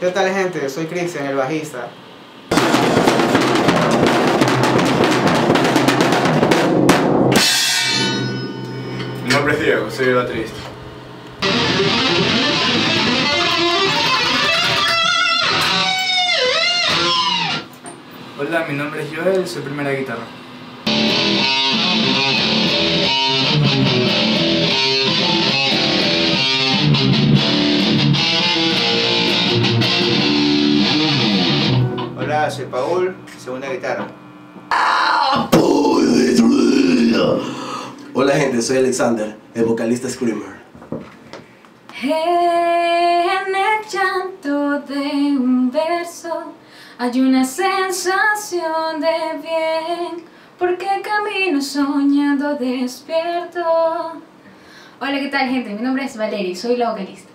¿Qué tal gente? Soy Cristian, el bajista. Mi nombre es Diego, soy el baterista. Hola, mi nombre es Joel, soy primera guitarra. Soy Paul, segunda guitarra. Hola gente, soy Alexander, el vocalista Screamer. En el llanto de un verso hay una sensación de bien, porque camino soñando despierto. Hola, ¿qué tal gente? Mi nombre es Valeria y soy la vocalista.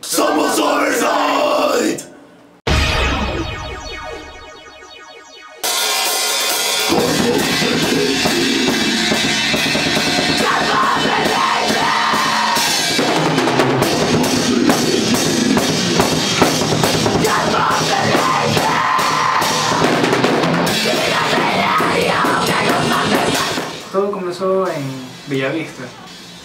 ¡Somos Oversight! Todo comenzó en Bellavista.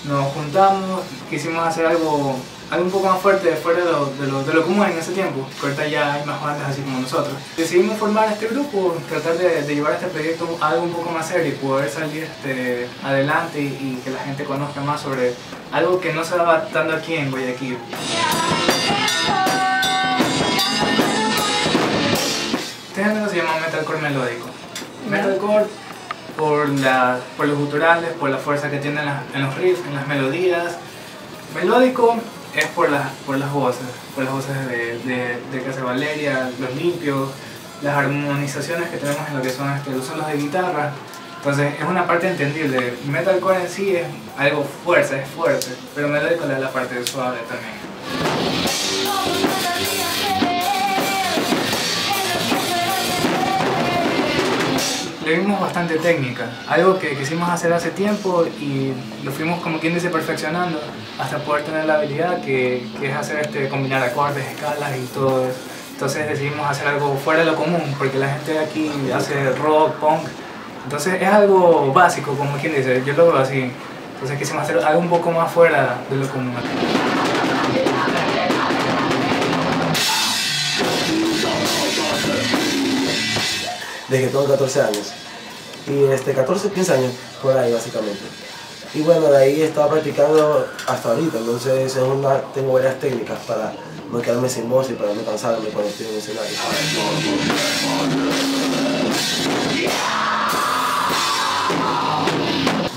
Nos juntamos, quisimos hacer algo, algo un poco más fuerte, fuera de lo, de lo, de lo común en ese tiempo, que ahorita ya hay más bandas así como nosotros. Decidimos formar este grupo, tratar de, de llevar este proyecto a algo un poco más serio y poder salir este, adelante y, y que la gente conozca más sobre algo que no se daba tanto aquí en Guayaquil. Este género se llama metalcore melódico. Metalcore por, la, por los guturales, por la fuerza que tiene en, la- en los riffs, en las melodías. Melódico es por, las por las voces, por las voces de, de, de Casa Valeria, los limpios, las armonizaciones que tenemos en lo que son este, los solos de guitarra. Entonces es una parte entendible. Metalcore en sí es algo fuerza, es fuerte, pero melódico da la parte suave también. Vimos bastante técnica, algo que quisimos hacer hace tiempo y lo fuimos como quien dice perfeccionando hasta poder tener la habilidad que, que es hacer este, combinar acordes, escalas y todo eso. Entonces decidimos hacer algo fuera de lo común, porque la gente de aquí hace rock, punk, entonces es algo básico, como quien dice, yo lo veo así. Entonces quisimos hacer algo un poco más fuera de lo común. Desde que tengo 14 años. Y este, 14, 15 años, por ahí básicamente. Y bueno, de ahí he estado practicando hasta ahorita, entonces tengo varias técnicas para no quedarme sin voz y para no cansarme cuando estoy en el escenario.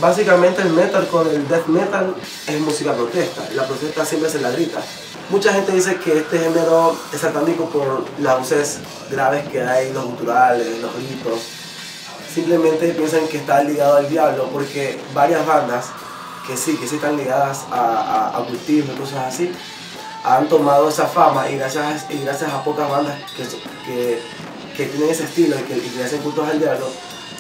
Básicamente el metal con el death metal es música protesta. La protesta siempre se la grita. Mucha gente dice que este género es satánico por las voces graves que hay, los guturales, los gritos. Simplemente piensan que está ligado al diablo porque varias bandas que sí, que sí están ligadas a, a, a ocultismo y cosas así, han tomado esa fama y gracias, y gracias a pocas bandas que, que, que tienen ese estilo y que, y que hacen cultos al diablo,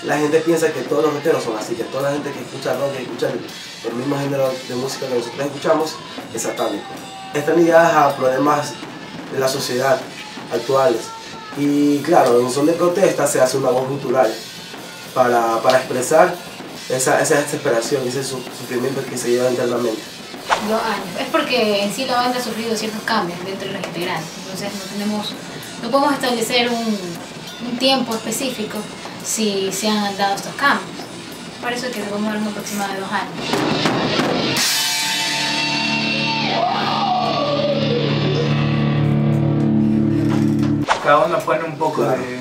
la gente piensa que todos los rockeros son así, que toda la gente que escucha rock, que escucha el mismo género de música que nosotros escuchamos, es satánico. Están ligadas a problemas de la sociedad actuales. Y claro, en son de protesta se hace una voz cultural para, para expresar esa, esa desesperación ese su- sufrimiento que se lleva internamente. Dos años. Es porque en sí la banda ha sufrido ciertos cambios dentro de los integrantes. Entonces no tenemos, no podemos establecer un, un tiempo específico si se han dado estos cambios. Por eso es que podemos dar un aproximado de dos años. Cada uno pone un poco de,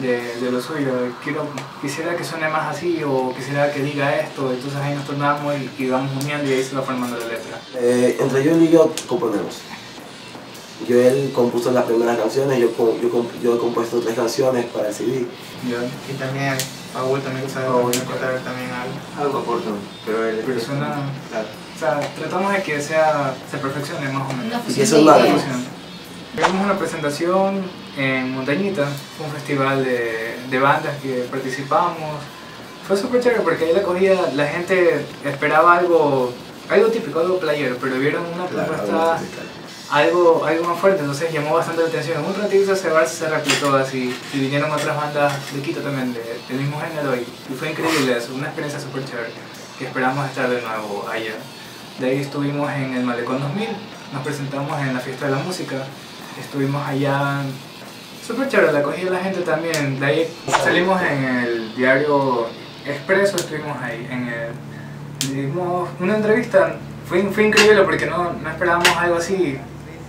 de, de lo suyo. Quiero, quisiera que suene más así o quisiera que diga esto, entonces ahí nos tornamos y, y vamos uniendo y ahí se va formando la letra. Eh, entre Joel y yo componemos. Joel compuso las primeras canciones, yo, yo, yo he compuesto tres canciones para el CD. Yo, Y también Paul también sabe Paul. contar también algo. Algo aporto, pero él suena- Claro. o sea, tratamos de que sea, se perfeccione más o menos. Y eso es una Tuvimos una presentación en Montañita, un festival de, de bandas que participamos. Fue súper chévere porque ahí la acogida, la gente esperaba algo, algo típico, algo playero, pero vieron una Claro, propuesta algo, algo más fuerte, entonces llamó bastante la atención. Un ratito se, se replicó así y vinieron otras bandas de Quito también de- del mismo género y, y fue increíble eso, una experiencia súper chévere que esperamos estar de nuevo allá. De ahí estuvimos en el Malecón 2000, nos presentamos en la fiesta de la música, estuvimos allá, súper chévere, la acogida de la gente también. De ahí salimos en el diario Expreso, estuvimos ahí, en el, dimos una entrevista, fue, fue increíble porque no, no esperábamos algo así,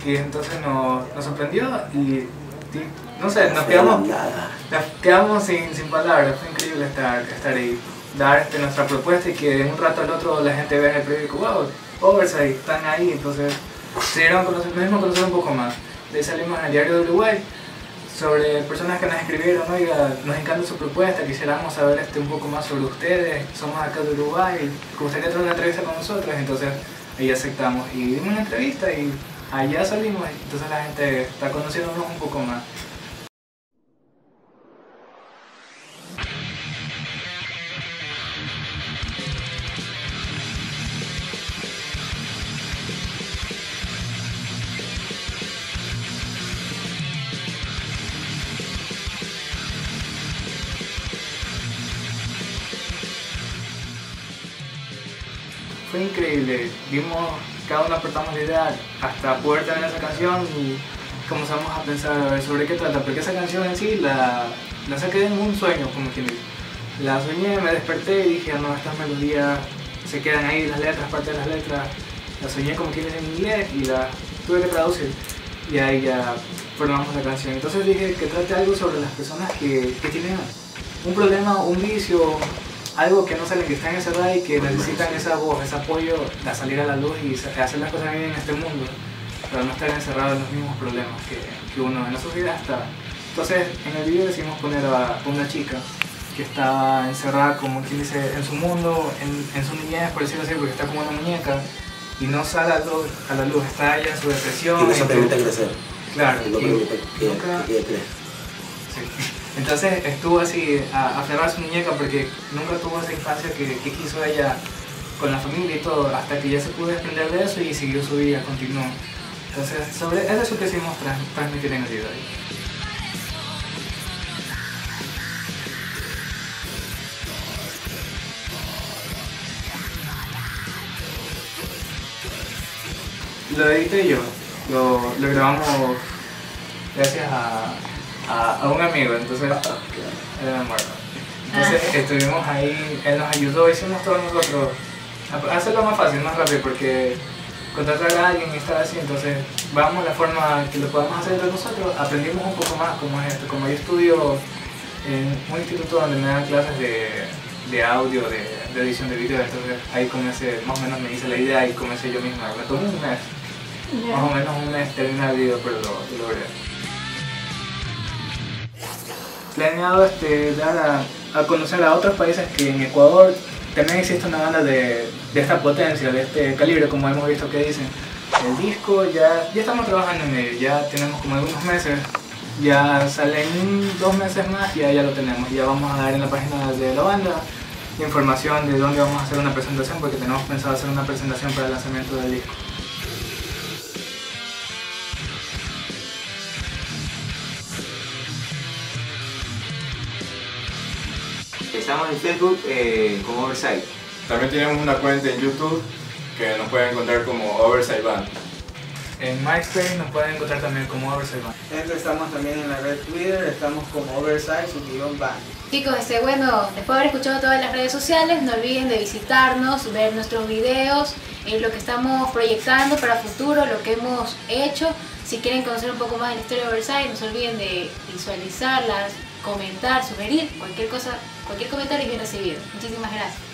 que entonces nos, nos sorprendió y, y, no sé, nos quedamos, nos quedamos sin, sin palabras, fue increíble estar, estar ahí, dar este, nuestra propuesta y que de un rato al otro la gente vea en el periódico, wow, Oversight, están ahí, entonces se dieron a conocer, nos dimos a conocer un poco más. De salimos en el diario de Uruguay sobre personas que nos escribieron, oiga, nos encanta su propuesta, quisiéramos saber este, un poco más sobre ustedes, somos acá de Uruguay, ¿te gustaría tener una entrevista con nosotros? Entonces ahí aceptamos y dimos una entrevista y allá salimos, entonces la gente está conociéndonos un poco más. Fue increíble. Vimos, cada uno aportamos la idea hasta poder tener esa canción y comenzamos a pensar sobre qué trata, porque esa canción en sí la, la saqué en un sueño, como quien dice. La soñé, me desperté y dije, "Ah, no, estas melodías se quedan ahí, las letras, parte de las letras. La soñé como quien dice en inglés y la tuve que traducir. Y ahí ya formamos la canción. Entonces dije que trate algo sobre las personas que, que tienen un problema, un vicio, algo que no salen, que están encerradas y que necesitan esa voz, ese apoyo a salir a la luz y hacer las cosas bien en este mundo, para no estar encerrados en los mismos problemas que, que uno en su vida está. Entonces, en el video decidimos poner a una chica que está encerrada, como quien dice, en su mundo, en, en su niñez, por decirlo así, porque está como una muñeca y no sale a, la luz- a la luz, está ella en su depresión. Y no se permite crecer. Claro, Y no y permite que, nunca- que. Sí. Entonces estuvo así aferrada a su muñeca porque nunca tuvo esa infancia que, quiso ella con la familia y todo, hasta que ya se pudo desprender de eso y siguió su vida, continuó. Entonces, sobre eso es lo que quisimos trans- transmitir en el video. Lo edité yo, lo grabamos gracias a, a, a un amigo, entonces él era muerto. Entonces estuvimos ahí, él nos ayudó, hicimos todos nosotros, a- hacerlo más fácil, más rápido, porque contratar a alguien y estar así, entonces vamos la forma que lo podamos hacer entre nosotros, aprendimos un poco más cómo es esto, como yo estudio en un instituto donde me dan clases de, de audio, de, de edición de video, entonces ahí comencé, más o menos me hice la idea y comencé yo misma, me tomó un mes, más o menos un mes terminar el video, pero lo, lo logré. Planeado este, dar a, conocer a otros países que en Ecuador también existe una banda de, esta potencia, de este calibre, como hemos visto que dicen. El disco ya, ya estamos trabajando en ello, ya tenemos como algunos meses, ya sale en dos meses más y ya, ya lo tenemos. Ya vamos a dar en la página de la banda información de dónde vamos a hacer una presentación, porque tenemos pensado hacer una presentación para el lanzamiento del disco. Estamos en Facebook eh, como Oversight. También tenemos una cuenta en YouTube que nos pueden encontrar como Oversight Band. En MySpace nos pueden encontrar también como Oversight Band. Gente, estamos también en la red Twitter, estamos como su guion band. Chicos, este, bueno, después de haber escuchado todas las redes sociales, no olviden de visitarnos, ver nuestros videos, eh, lo que estamos proyectando para futuro, lo que hemos hecho. Si quieren conocer un poco más de la historia de Versailles, no se olviden de visualizarlas, comentar, sugerir, cualquier cosa, cualquier comentario es bien recibido. Muchísimas gracias.